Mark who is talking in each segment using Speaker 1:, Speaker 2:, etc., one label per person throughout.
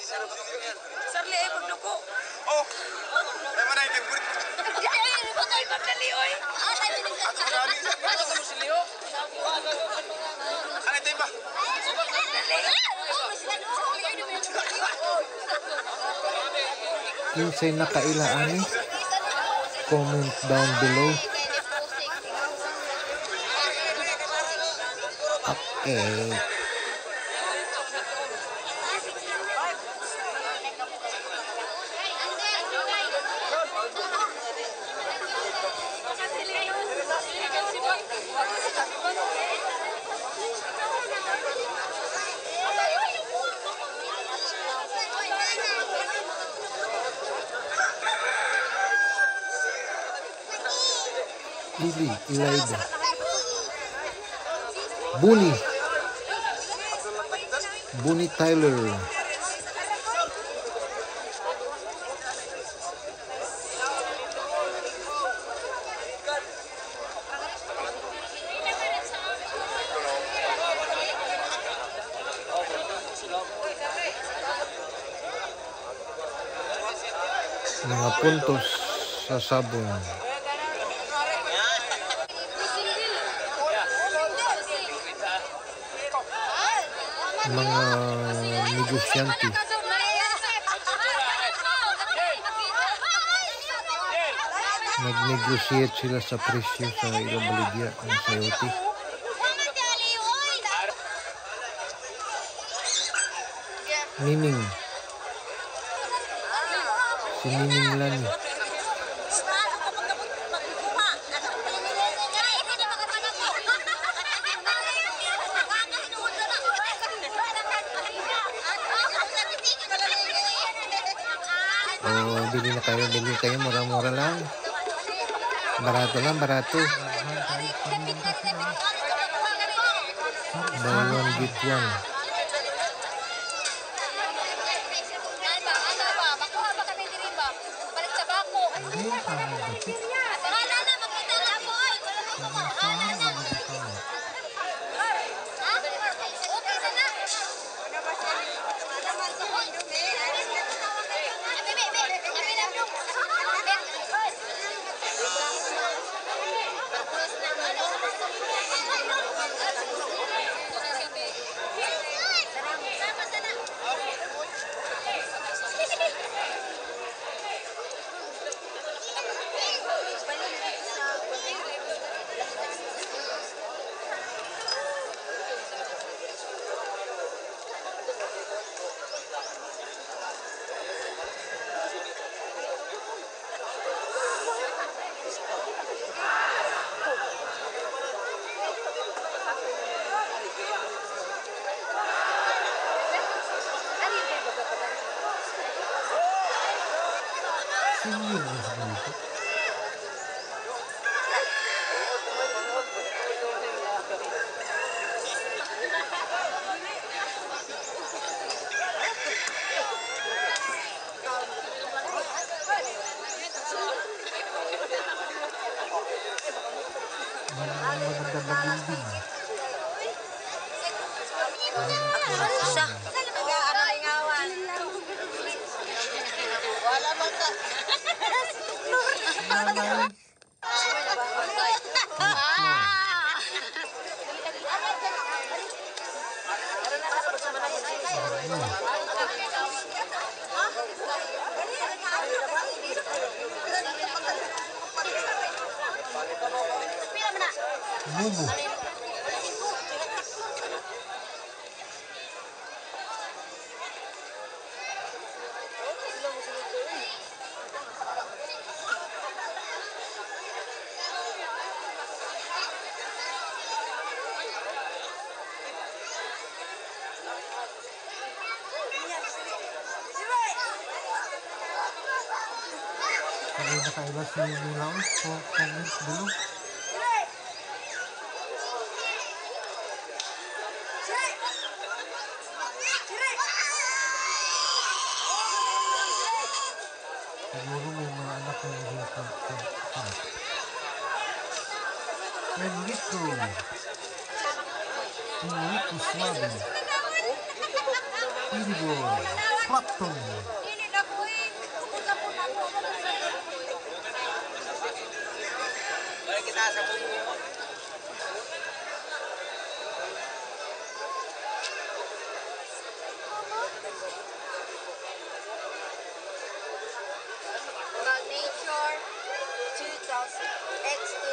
Speaker 1: Sarli ay magduko. Oh. Ay manay kay burit. Ay ay ko kay pagdali oy. Ato dali. Ato mo si Leo. Ano tayo ba?
Speaker 2: Kinsay na kaila ani? Comment down below.
Speaker 3: Okay.
Speaker 2: Lily, Elaida. Bunny. Bunny Tyler. Mga puntos sa sabong. Mga negosyante. Nag-negotiate sila sa presyo sa ilang baligya ng sayote. Nining. Si Nining Lani.
Speaker 3: Oh, bili na kayo, bili kayo, mura-mura lang. Barato lang, barato.
Speaker 2: Buy one, get one. Sino yun nasa dito? Bubo. Nakaiba si Milaw so comment below. Siguro may mga anak na hindi ka ka ka. Enrico. Enrico Suave. Irigo. Platon. Sir About
Speaker 1: nature 2000 X2.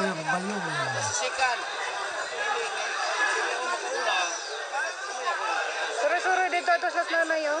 Speaker 2: Sir, balong. Suri-suri
Speaker 1: dito ito sa nanay, oh.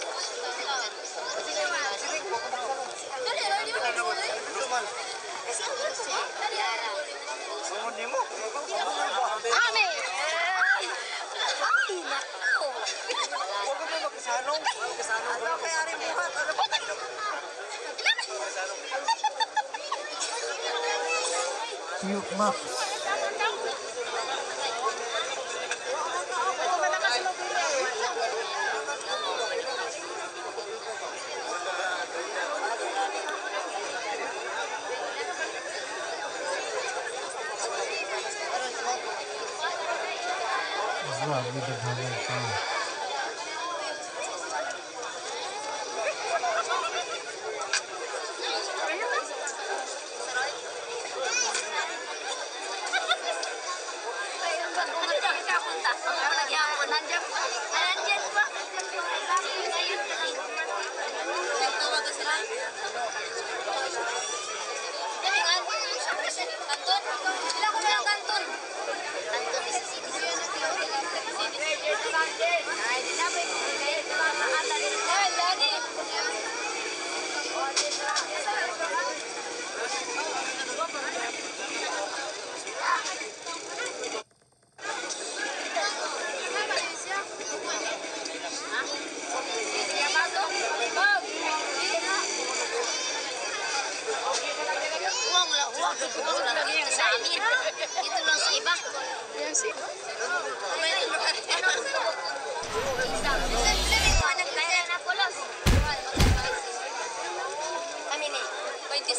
Speaker 2: Cute muffs. Well, we didn't have any time.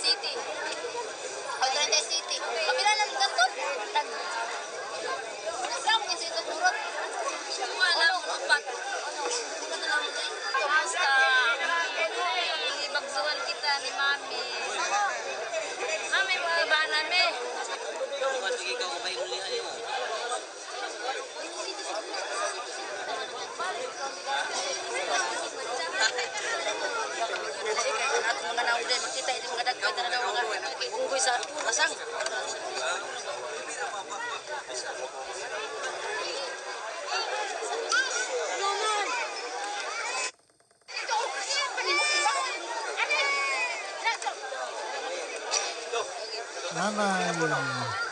Speaker 1: City. 20 City. Kapila lang ganto. Tag. Saan kasi ito turot? Malam, upat. Basta, ibagsuhan kita ni Mami. Mami, mga ba namin? Sige ka, may ulihan mo. Mga nauday, makita ito mga dagkay na daw mga unggoy sa asang.
Speaker 2: Nanay.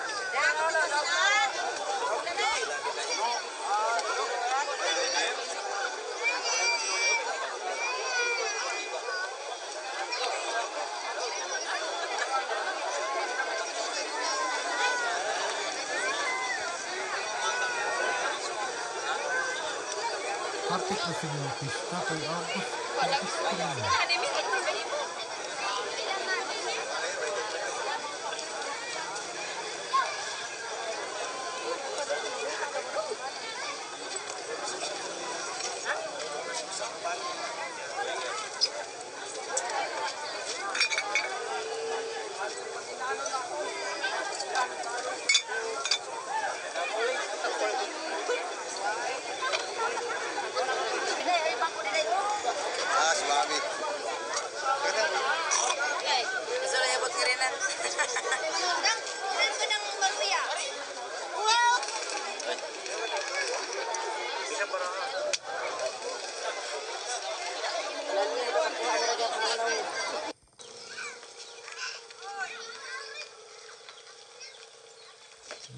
Speaker 2: تكتسب من في الشتاء والأرض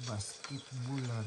Speaker 2: basketbulan